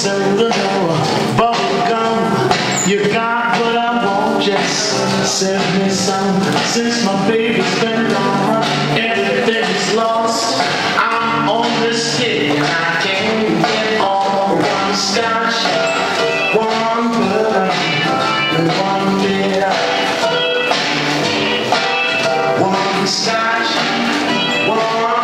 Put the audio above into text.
cylindrical bubble gum. You got what I want, just send me some. Since my baby's been gone, everything is lost. I'm on this kick and I can't get all one scotch, one bourbon, one beer, one scotch, one.